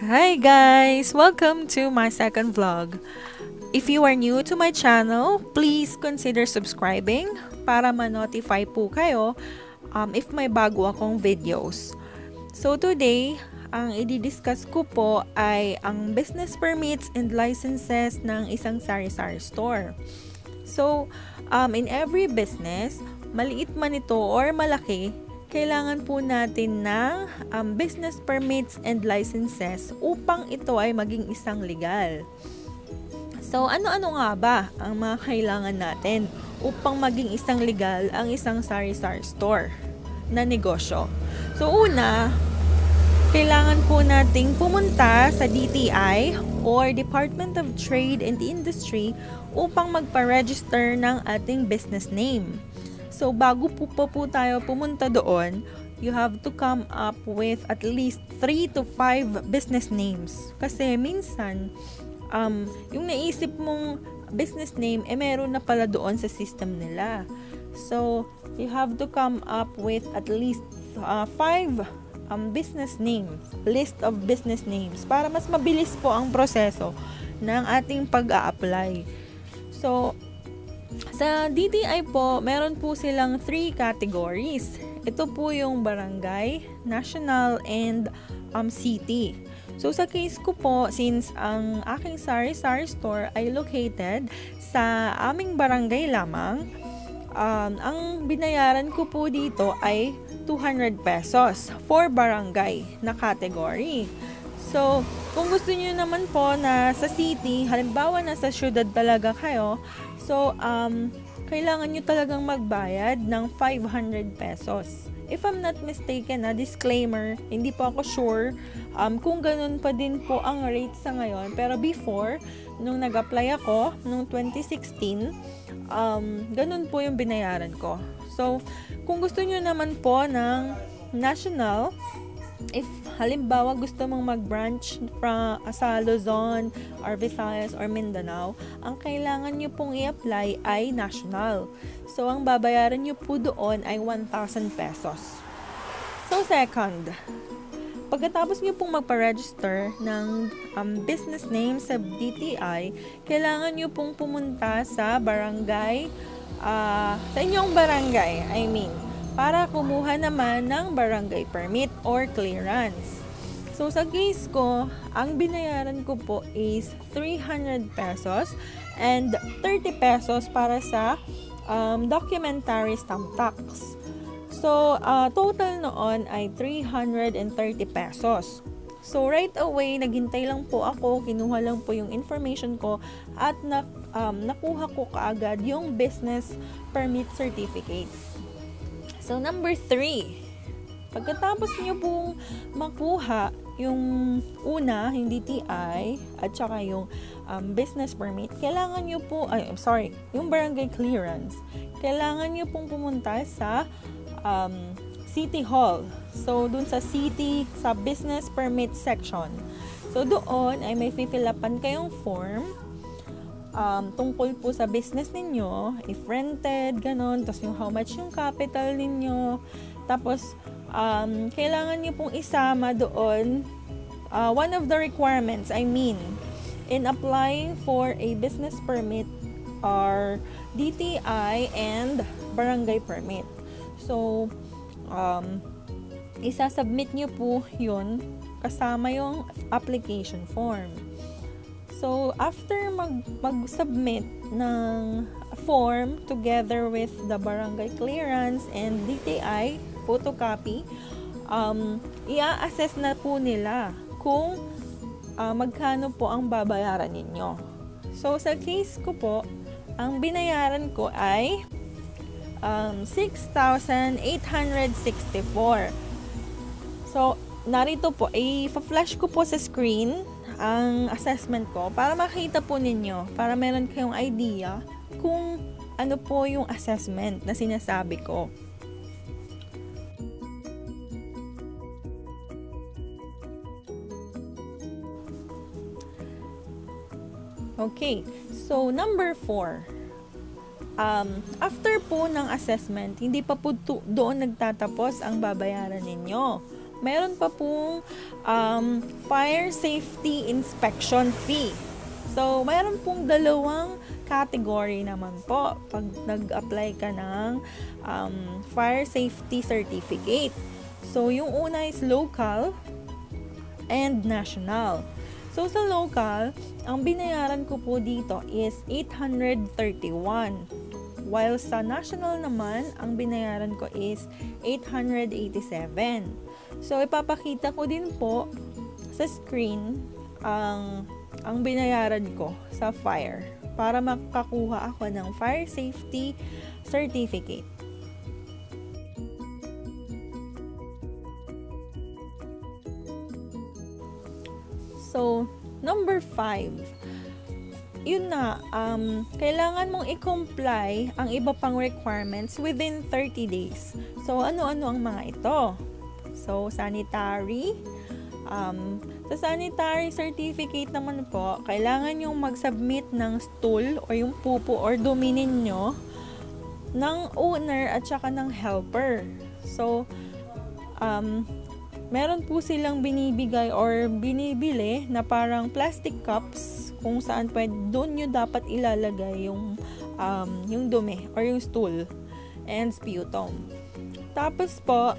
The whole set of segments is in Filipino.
Hi guys! Welcome to my second vlog. If you are new to my channel, please consider subscribing para ma-notify po kayo um, if may bago akong videos. So today, ang i-discuss ko po ay ang business permits and licenses ng isang sari-sari store. So, um, in every business, maliit man ito or malaki, kailangan po natin ng um, business permits and licenses upang ito ay maging isang legal. So, ano-ano nga ba ang mga kailangan natin upang maging isang legal ang isang sari-sari store na negosyo? So, una, kailangan po nating pumunta sa DTI or Department of Trade and Industry upang magpa-register ng ating business name. So, bago po po, po tayo pumunta doon, you have to come up with at least 3 to 5 business names. Kasi minsan, um, yung naisip mong business name, eh meron na pala doon sa system nila. So, you have to come up with at least 5 uh, um, business names, list of business names, para mas mabilis po ang proseso ng ating pag-a-apply. So, sa DTI po, meron po silang three categories. Ito po yung barangay, national, and um, city. So sa case ko po, since ang aking sari-sari store ay located sa aming barangay lamang, um, ang binayaran ko po dito ay 200 pesos for barangay na category. So, kung gusto niyo naman po na sa city, halimbawa na sa syudad talaga kayo, So, um, kailangan nyo talagang magbayad ng 500 pesos. If I'm not mistaken, na disclaimer, hindi po ako sure um, kung ganun pa din po ang rate sa ngayon. Pero before, nung nag-apply ako, nung 2016, um, ganun po yung binayaran ko. So, kung gusto nyo naman po ng national, if halimbawa gusto mong mag-branch from, uh, sa Luzon or Visayas or Mindanao, ang kailangan nyo pong i-apply ay national. So, ang babayaran nyo po doon ay 1,000 pesos. So, second, pagkatapos nyo pong magpa-register ng um, business name sa DTI, kailangan nyo pong pumunta sa barangay, uh, sa inyong barangay, I mean, para kumuha naman ng barangay permit or clearance. So sa case ko, ang binayaran ko po is 300 pesos and 30 pesos para sa um, documentary stamp tax. So uh, total noon ay 330 pesos. So right away, naghintay lang po ako, kinuha lang po yung information ko at na, um, nakuha ko kaagad yung business permit certificate. So, number three, pagkatapos nyo pong makuha yung una, hindi TI, at saka yung um, business permit, kailangan nyo po, ay, I'm sorry, yung barangay clearance, kailangan nyo pong pumunta sa um, City Hall. So, dun sa city, sa business permit section. So, doon ay may fill upan kayong form um, tungkol po sa business ninyo, if rented, ganun, tapos yung how much yung capital ninyo, tapos um, kailangan nyo pong isama doon uh, one of the requirements, I mean, in applying for a business permit are DTI and barangay permit. So, um, isasubmit nyo po yun kasama yung application form. So, after mag, mag-submit ng form together with the barangay clearance and DTI photocopy, um, i-assess na po nila kung uh, magkano po ang babayaran ninyo. So, sa case ko po, ang binayaran ko ay um, 6,864. So, narito po, i-flash ko po sa screen ang assessment ko para makita po ninyo, para meron kayong idea kung ano po yung assessment na sinasabi ko. Okay, so number 4. Um, after po ng assessment, hindi pa po doon nagtatapos ang babayaran ninyo meron pa pong um, fire safety inspection fee. So, meron pong dalawang category naman po pag nag-apply ka ng um, fire safety certificate. So, yung una is local and national. So, sa local, ang binayaran ko po dito is 831. While sa national naman, ang binayaran ko is 887. So, ipapakita ko din po sa screen ang ang binayaran ko sa fire para makakuha ako ng fire safety certificate. So, number 5. Yun na, um, kailangan mong i-comply ang iba pang requirements within 30 days. So, ano-ano ang mga ito? So, sanitary, um, sa sanitary certificate naman po, kailangan yung mag-submit ng stool or yung pupo or dumi ninyo ng owner at saka ng helper. So, um, meron po silang binibigay or binibili na parang plastic cups kung saan pwede doon nyo dapat ilalagay yung um, yung dumi or yung stool and sputum. Tapos po,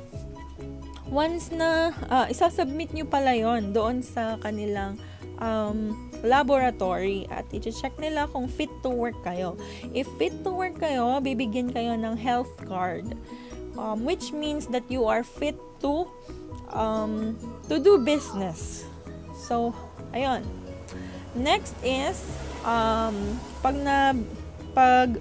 once na uh, isasubmit nyo pala yon doon sa kanilang um, laboratory at i-check nila kung fit to work kayo. If fit to work kayo, bibigyan kayo ng health card um, which means that you are fit to um, to do business. So, ayun. Next is, um, pag na, pag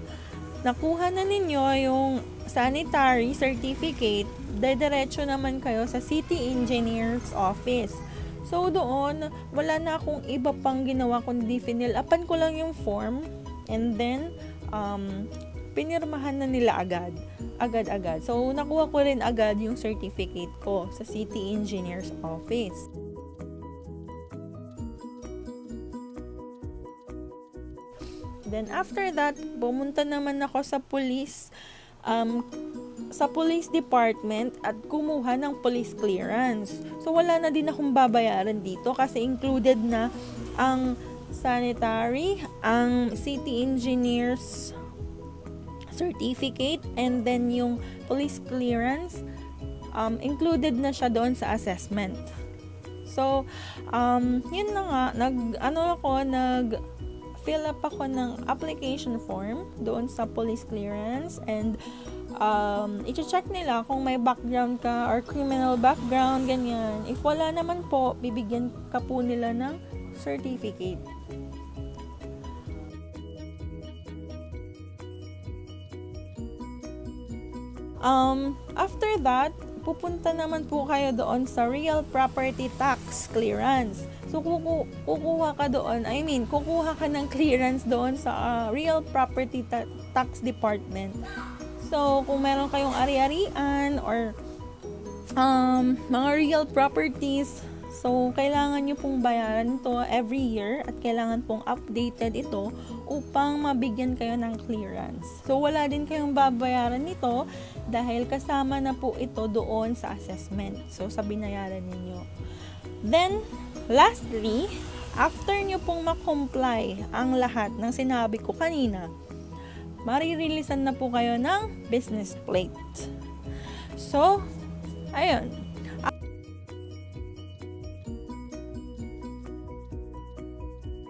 nakuha na ninyo yung sanitary certificate, dediretso naman kayo sa city engineer's office. So, doon, wala na akong iba pang ginawa kundi finilapan ko lang yung form and then, um, pinirmahan na nila agad. Agad-agad. So, nakuha ko rin agad yung certificate ko sa City Engineer's Office. Then, after that, pumunta naman ako sa police um, sa police department at kumuha ng police clearance. So, wala na din akong babayaran dito kasi included na ang sanitary, ang city engineers certificate and then yung police clearance um, included na siya doon sa assessment. So, um, yun na nga, nag, ano ako, nag, fill up ako ng application form doon sa police clearance and um, i-check nila kung may background ka or criminal background, ganyan. If wala naman po, bibigyan ka po nila ng certificate. Um, after that, pupunta naman po kayo doon sa real property tax clearance. So, kuku kukuha ka doon, I mean, kukuha ka ng clearance doon sa uh, real property ta- tax department. So, kung meron kayong ari-arian or um, mga real properties, So, kailangan nyo pong bayaran to every year at kailangan pong updated ito upang mabigyan kayo ng clearance. So, wala din kayong babayaran nito dahil kasama na po ito doon sa assessment. So, sa binayaran ninyo. Then, lastly, after nyo pong makomply ang lahat ng sinabi ko kanina, maririlisan na po kayo ng business plate. So, ayun.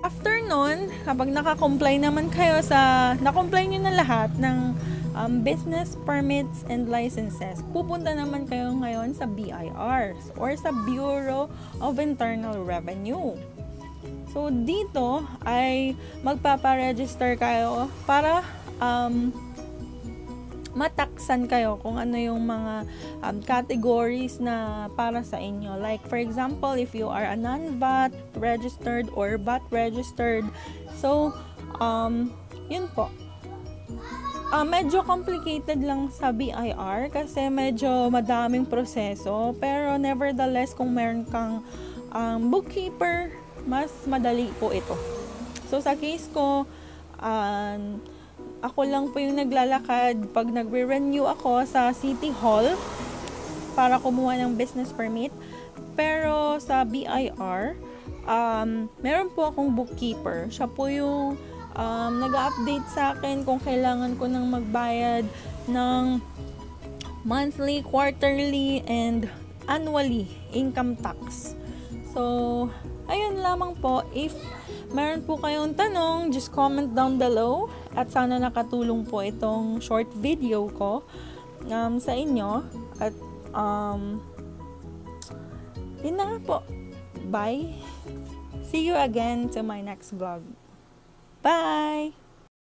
After nun, kapag naka-comply naman kayo sa, na-comply nyo na lahat ng um, business permits and licenses, pupunta naman kayo ngayon sa BIR or sa Bureau of Internal Revenue. So, dito ay magpaparegister kayo para um, mataksan kayo kung ano yung mga um, categories na para sa inyo. Like, for example, if you are a non-VAT registered or VAT registered. So, um, yun po. Uh, medyo complicated lang sa BIR kasi medyo madaming proseso. Pero nevertheless, kung meron kang um, bookkeeper, mas madali po ito. So, sa case ko, um, ako lang po yung naglalakad pag nagre-renew ako sa City Hall. para kumuha ng business permit. Pero sa BIR, um, meron po akong bookkeeper. Siya po yung um, nag-update sa akin kung kailangan ko nang magbayad ng monthly, quarterly, and annually income tax. So, ayun lamang po. If meron po kayong tanong, just comment down below. At sana nakatulong po itong short video ko um, sa inyo. At, um, yun na nga po. Bye! See you again to my next vlog. Bye!